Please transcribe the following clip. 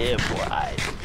Yeah, boy.